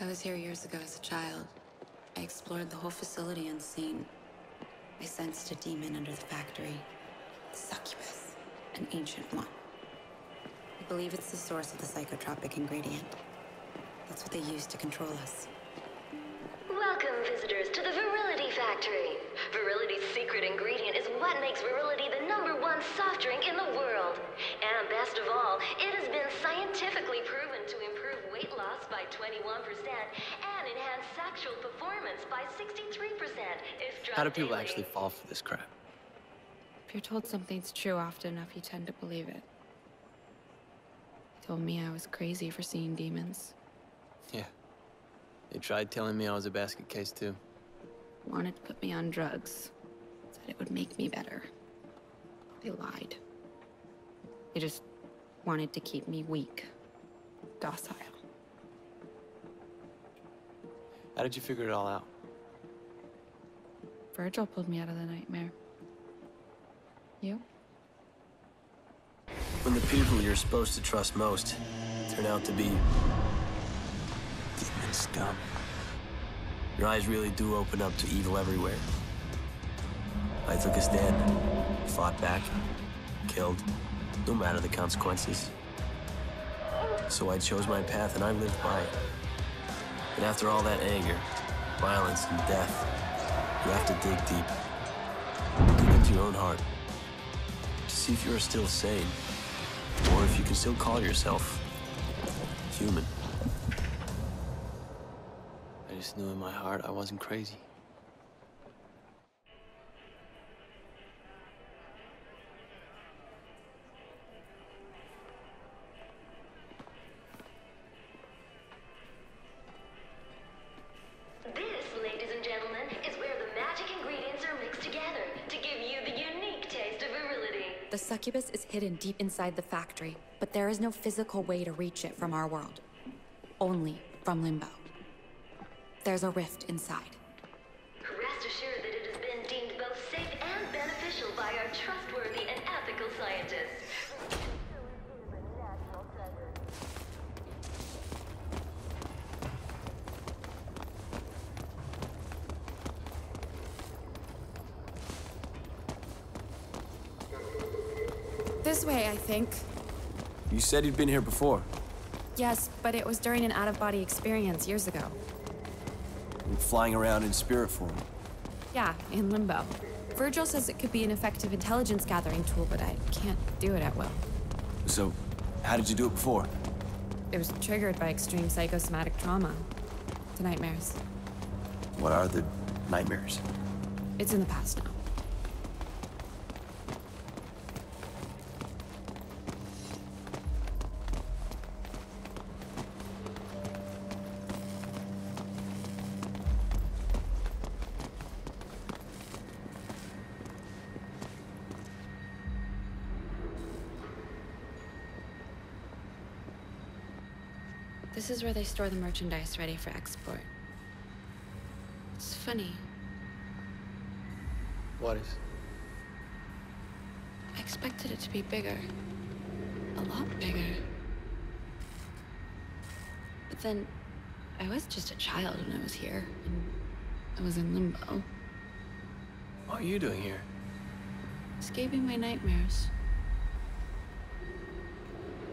I was here years ago as a child. I explored the whole facility unseen. I sensed a demon under the factory. Succubus. An ancient one. I believe it's the source of the psychotropic ingredient. That's what they use to control us. Welcome, visitors, to the Virility Factory. Virility's secret ingredient is what makes Virility the number one soft drink in the world. And best of all, it has been scientifically proven loss by 21% and enhance sexual performance by 63%. If How do people daily. actually fall for this crap? If you're told something's true often enough, you tend to believe it. They told me I was crazy for seeing demons. Yeah. They tried telling me I was a basket case too. Wanted to put me on drugs. Said it would make me better. They lied. They just wanted to keep me weak. Docile. How did you figure it all out? Virgil pulled me out of the nightmare. You? When the people you're supposed to trust most turn out to be demon scum, your eyes really do open up to evil everywhere. I took a stand, fought back, killed, no matter the consequences. So I chose my path and I lived by it. And after all that anger, violence, and death, you have to dig deep. Deep into your own heart to see if you're still sane, or if you can still call yourself human. I just knew in my heart I wasn't crazy. The succubus is hidden deep inside the factory, but there is no physical way to reach it from our world. Only from Limbo. There's a rift inside. This way, I think. You said you'd been here before. Yes, but it was during an out-of-body experience years ago. Flying around in spirit form. Yeah, in Limbo. Virgil says it could be an effective intelligence gathering tool, but I can't do it at will. So, how did you do it before? It was triggered by extreme psychosomatic trauma. To nightmares. What are the nightmares? It's in the past now. This is where they store the merchandise ready for export. It's funny. What is? I expected it to be bigger. A lot bigger. But then, I was just a child when I was here, and I was in limbo, What are you doing here? escaping my nightmares.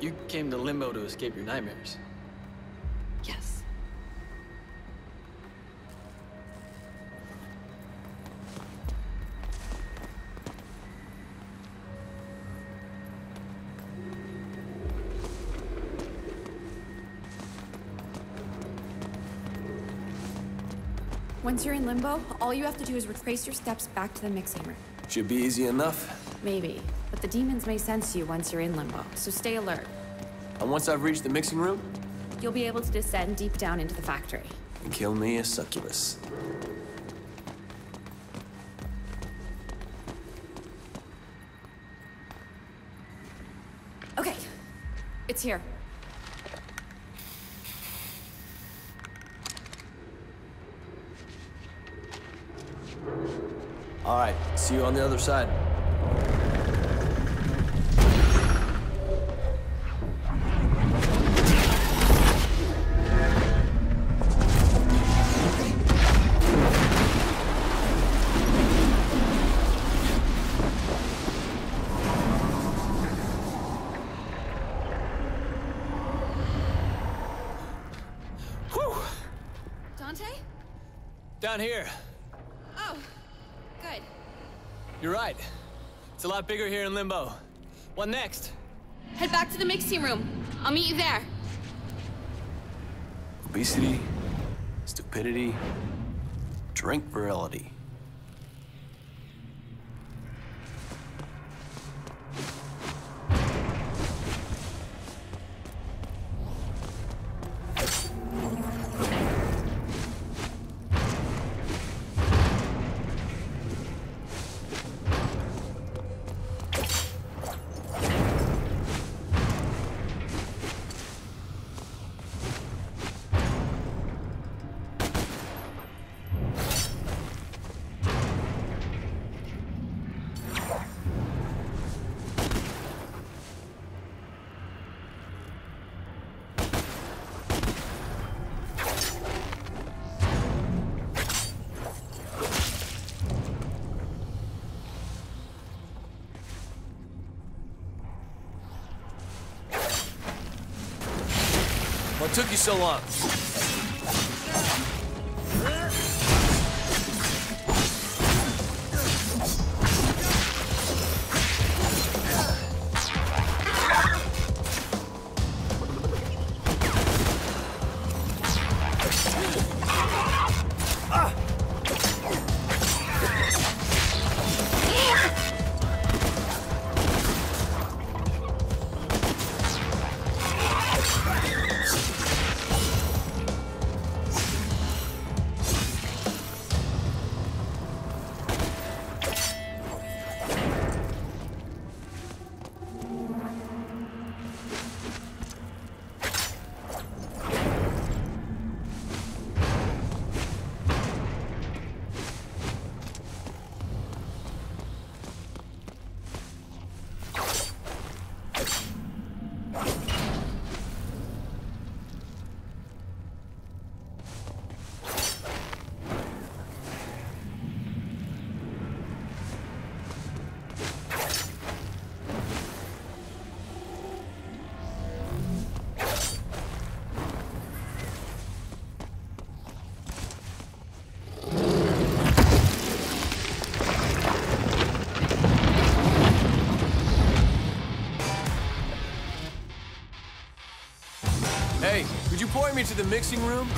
You came to Limbo to escape your nightmares. Once you're in Limbo, all you have to do is retrace your steps back to the mixing room. Should be easy enough. Maybe, but the demons may sense you once you're in Limbo, so stay alert. And once I've reached the mixing room, You'll be able to descend deep down into the factory. and kill me a succubus. Okay, it's here. All right, see you on the other side. Dante? Down here. You're right. It's a lot bigger here in Limbo. What next? Head back to the mixing room. I'll meet you there. Obesity, stupidity, drink virility. What took you so long? Hey, could you point me to the mixing room?